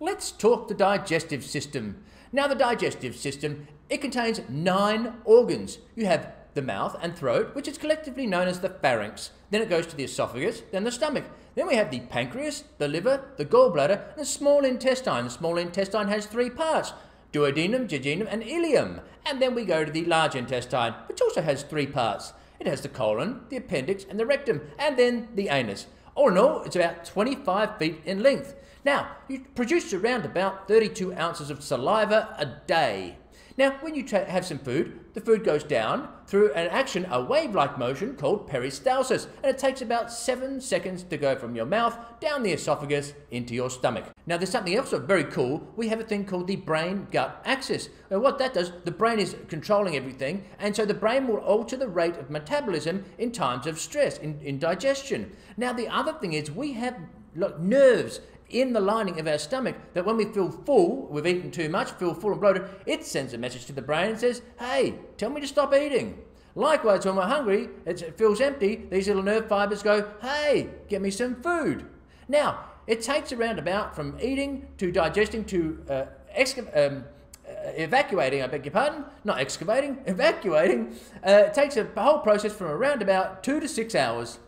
let's talk the digestive system. Now, the digestive system, it contains nine organs. You have the mouth and throat, which is collectively known as the pharynx. Then it goes to the esophagus, then the stomach. Then we have the pancreas, the liver, the gallbladder, and the small intestine. The small intestine has three parts duodenum, jejunum, and ileum. And then we go to the large intestine, which also has three parts. It has the colon, the appendix, and the rectum, and then the anus. All in all, it's about 25 feet in length. Now, you produce around about 32 ounces of saliva a day. Now, when you have some food, the food goes down through an action, a wave-like motion called peristalsis, and it takes about seven seconds to go from your mouth down the esophagus into your stomach. Now, there's something else that's very cool. We have a thing called the brain-gut axis. And what that does, the brain is controlling everything, and so the brain will alter the rate of metabolism in times of stress, in, in digestion. Now, the other thing is we have look, nerves in the lining of our stomach that when we feel full, we've eaten too much, feel full and bloated, it sends a message to the brain and says, hey, tell me to stop eating. Likewise, when we're hungry, it feels empty, these little nerve fibers go, hey, get me some food. Now, it takes around about from eating to digesting to uh, um, uh, evacuating, I beg your pardon, not excavating, evacuating. Uh, it takes a whole process from around about two to six hours.